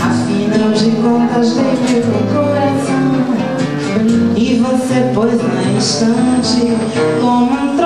Afinal de contas vem meu coração. E você pôs na é instante. Como